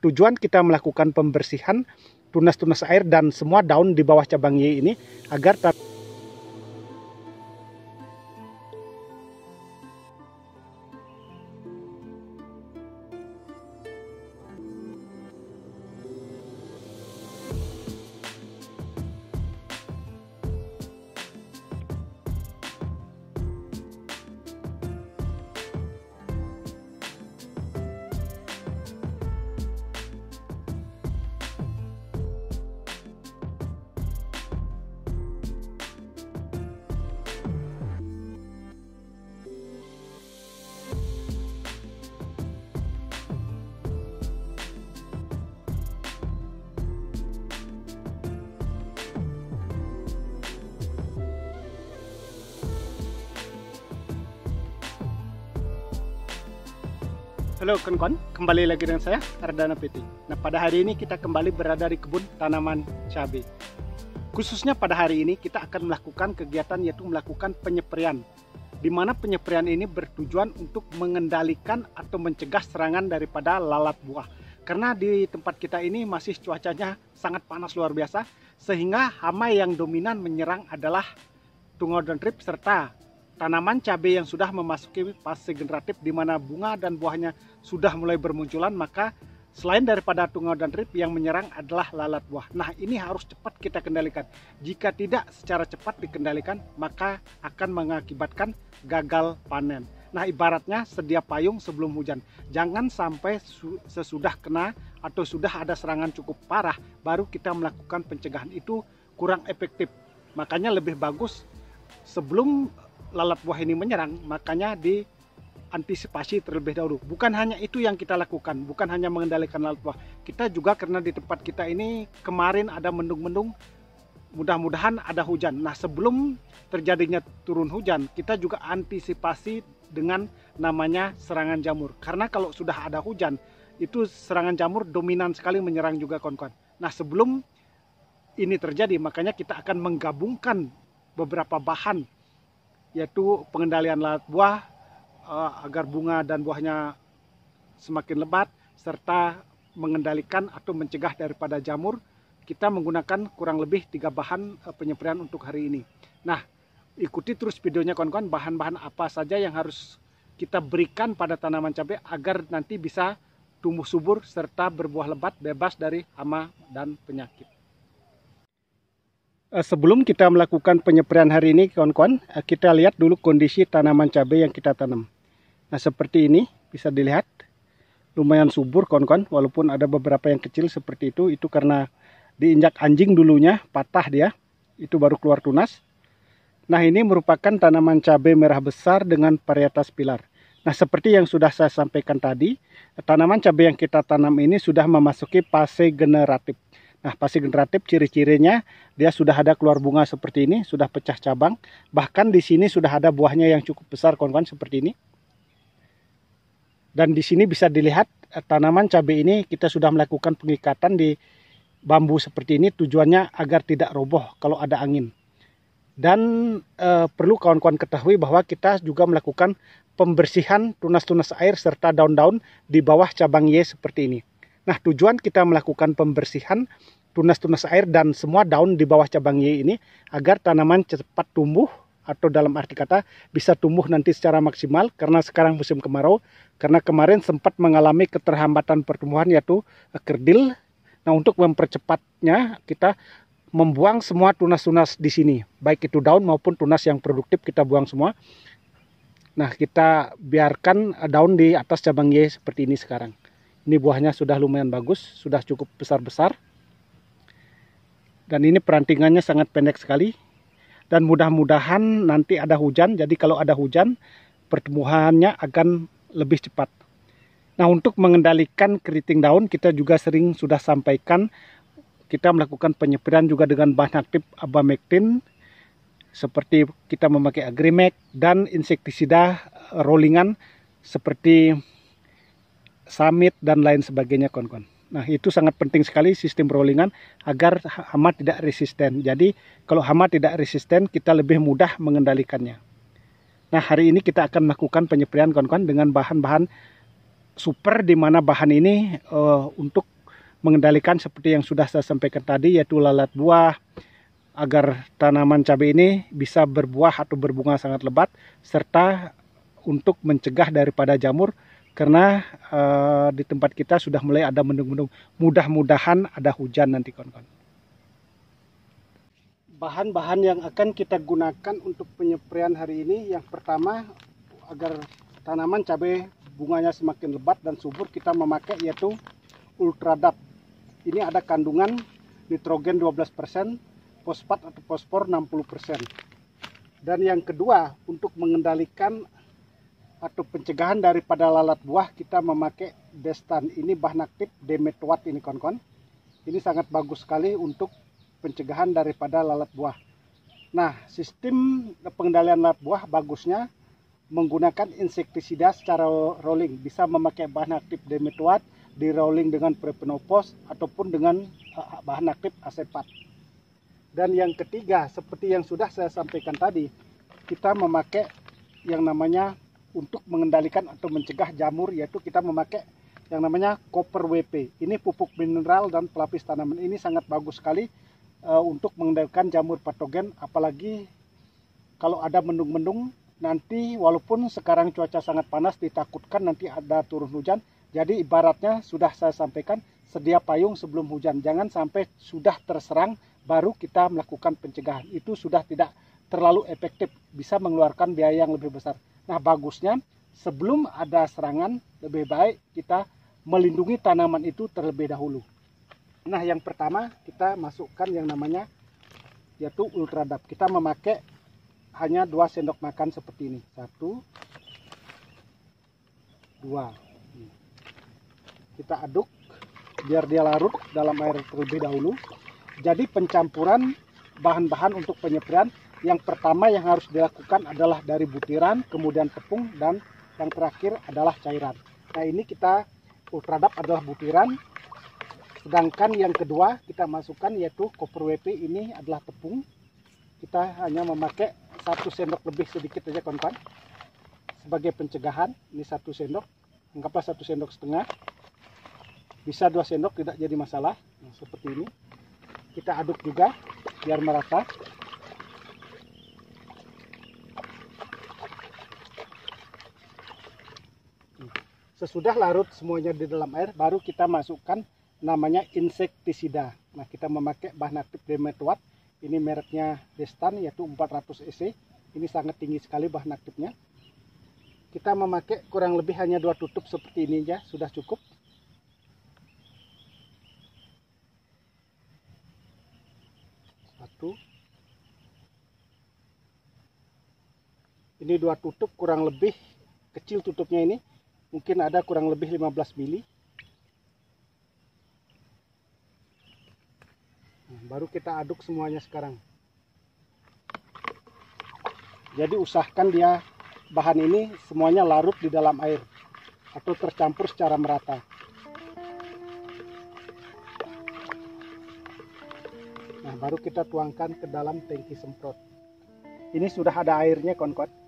Tujuan kita melakukan pembersihan tunas-tunas air dan semua daun di bawah cabang Y ini agar Halo kawan-kawan, kembali lagi dengan saya Ardana PT. Nah pada hari ini kita kembali berada di kebun tanaman cabai. Khususnya pada hari ini kita akan melakukan kegiatan yaitu melakukan penyeperian. Di mana penyeperian ini bertujuan untuk mengendalikan atau mencegah serangan daripada lalat buah. Karena di tempat kita ini masih cuacanya sangat panas luar biasa, sehingga hama yang dominan menyerang adalah tungau dan trip serta tanaman cabai yang sudah memasuki fase generatif di mana bunga dan buahnya sudah mulai bermunculan maka selain daripada tungau dan rip yang menyerang adalah lalat buah. Nah ini harus cepat kita kendalikan. Jika tidak secara cepat dikendalikan maka akan mengakibatkan gagal panen. Nah ibaratnya sedia payung sebelum hujan. Jangan sampai sesudah kena atau sudah ada serangan cukup parah baru kita melakukan pencegahan itu kurang efektif. Makanya lebih bagus sebelum lalat buah ini menyerang, makanya diantisipasi terlebih dahulu. Bukan hanya itu yang kita lakukan, bukan hanya mengendalikan lalat buah. Kita juga karena di tempat kita ini kemarin ada mendung-mendung, mudah-mudahan ada hujan. Nah sebelum terjadinya turun hujan, kita juga antisipasi dengan namanya serangan jamur. Karena kalau sudah ada hujan, itu serangan jamur dominan sekali menyerang juga kawan-kawan. Nah sebelum ini terjadi, makanya kita akan menggabungkan beberapa bahan yaitu pengendalian lalat buah uh, agar bunga dan buahnya semakin lebat serta mengendalikan atau mencegah daripada jamur kita menggunakan kurang lebih tiga bahan uh, untuk hari ini. Nah ikuti terus videonya kawan-kawan. Bahan-bahan apa saja yang harus kita berikan pada tanaman cabai agar nanti bisa tumbuh subur serta berbuah lebat bebas dari hama dan penyakit. Eh, sebelum kita melakukan penyeperian hari ini kawan-kawan, eh, kita lihat dulu kondisi tanaman cabai yang kita tanam. Nah seperti ini bisa dilihat lumayan subur kawan-kawan walaupun ada beberapa yang kecil seperti itu itu karena diinjak anjing dulunya patah dia itu baru keluar tunas. Nah ini merupakan tanaman cabai merah besar dengan varietas pilar. Nah seperti yang sudah saya sampaikan tadi tanaman cabai yang kita tanam ini sudah memasuki fase generatif. Nah, pasti generatif ciri-cirinya dia sudah ada keluar bunga seperti ini, sudah pecah cabang. Bahkan di sini sudah ada buahnya yang cukup besar kawan-kawan seperti ini. Dan di sini bisa dilihat eh, tanaman cabai ini kita sudah melakukan pengikatan di bambu seperti ini tujuannya agar tidak roboh kalau ada angin. Dan e, perlu kawan-kawan ketahui bahwa kita juga melakukan pembersihan tunas-tunas air serta daun-daun di bawah cabang Y seperti ini. Nah, tujuan kita melakukan pembersihan tunas-tunas air dan semua daun di bawah cabang Y ini agar tanaman cepat tumbuh atau dalam arti kata bisa tumbuh nanti secara maksimal karena sekarang musim kemarau karena kemarin sempat mengalami keterhambatan pertumbuhan yaitu kerdil. Nah, untuk mempercepatnya kita membuang semua tunas-tunas di sini, baik itu daun maupun tunas yang produktif kita buang semua. Nah, kita biarkan daun di atas cabang Y seperti ini sekarang. Ini buahnya sudah lumayan bagus, sudah cukup besar-besar. Dan ini perantingannya sangat pendek sekali. Dan mudah-mudahan nanti ada hujan, jadi kalau ada hujan, pertumbuhannya akan lebih cepat. Nah untuk mengendalikan keriting daun, kita juga sering sudah sampaikan, kita melakukan penyepirian juga dengan bahan aktif abamectin, seperti kita memakai agrimek dan insektisida rollingan seperti summit dan lain sebagainya kawan-kawan. Nah itu sangat penting sekali sistem rollingan agar hama tidak resisten. Jadi kalau hama tidak resisten kita lebih mudah mengendalikannya. Nah hari ini kita akan melakukan penyeperian kawan-kawan dengan bahan-bahan super di mana bahan ini uh, untuk mengendalikan seperti yang sudah saya sampaikan tadi yaitu lalat buah agar tanaman cabai ini bisa berbuah atau berbunga sangat lebat serta untuk mencegah daripada jamur karena uh, di tempat kita sudah mulai ada mendung-mendung. Mudah-mudahan ada hujan nanti kawan-kawan. Bahan-bahan yang akan kita gunakan untuk penyemprian hari ini yang pertama agar tanaman cabai bunganya semakin lebat dan subur kita memakai yaitu ultradap. Ini ada kandungan nitrogen 12%, fosfat atau fosfor 60%. Dan yang kedua, untuk mengendalikan atau pencegahan daripada lalat buah, kita memakai Destan. Ini bahan aktif Demetwat ini kawan-kawan. Ini sangat bagus sekali untuk pencegahan daripada lalat buah. Nah, sistem pengendalian lalat buah bagusnya menggunakan insektisida secara rolling. Bisa memakai bahan aktif Demetwat, di rolling dengan prepenopos ataupun dengan uh, bahan aktif asepat. Dan yang ketiga, seperti yang sudah saya sampaikan tadi, kita memakai yang namanya untuk mengendalikan atau mencegah jamur, yaitu kita memakai yang namanya copper WP. Ini pupuk mineral dan pelapis tanaman. Ini sangat bagus sekali uh, untuk mengendalikan jamur patogen, apalagi kalau ada mendung-mendung, nanti walaupun sekarang cuaca sangat panas, ditakutkan nanti ada turun hujan, jadi ibaratnya sudah saya sampaikan sedia payung sebelum hujan. Jangan sampai sudah terserang baru kita melakukan pencegahan. Itu sudah tidak terlalu efektif, bisa mengeluarkan biaya yang lebih besar. Nah bagusnya sebelum ada serangan lebih baik kita melindungi tanaman itu terlebih dahulu. Nah yang pertama kita masukkan yang namanya yaitu ultradap. Kita memakai hanya dua sendok makan seperti ini. Satu, dua kita aduk biar dia larut dalam air terlebih dahulu jadi pencampuran bahan-bahan untuk penyemprian yang pertama yang harus dilakukan adalah dari butiran kemudian tepung dan yang terakhir adalah cairan. Nah ini kita ultradap adalah butiran. Sedangkan yang kedua kita masukkan yaitu koper WP ini adalah tepung. Kita hanya memakai satu sendok lebih sedikit saja kawan-kawan. Sebagai pencegahan ini satu sendok. Anggaplah satu sendok setengah. Bisa dua sendok tidak jadi masalah. Nah, seperti ini. Kita aduk juga biar merata sesudah larut semuanya di dalam air baru kita masukkan namanya insektisida. Nah kita memakai bahan aktif Demetwat ini mereknya Destan yaitu 400 EC ini sangat tinggi sekali bahan aktifnya kita memakai kurang lebih hanya dua tutup seperti ini ya sudah cukup. Satu. Ini dua tutup kurang lebih kecil tutupnya ini mungkin ada kurang lebih 15 mili nah, baru kita aduk semuanya sekarang jadi usahakan dia bahan ini semuanya larut di dalam air atau tercampur secara merata Nah, baru kita tuangkan ke dalam tangki semprot. Ini sudah ada airnya, kawan-kawan.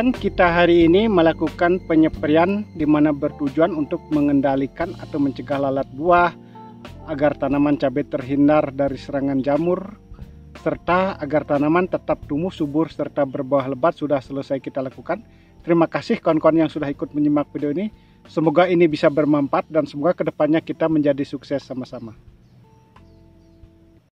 Dan kita hari ini melakukan penyemprian di mana bertujuan untuk mengendalikan atau mencegah lalat buah agar tanaman cabai terhindar dari serangan jamur serta agar tanaman tetap tumbuh subur serta berbuah lebat sudah selesai kita lakukan. Terima kasih kawan-kawan yang sudah ikut menyimak video ini. Semoga ini bisa bermanfaat dan semoga ke depannya kita menjadi sukses sama-sama.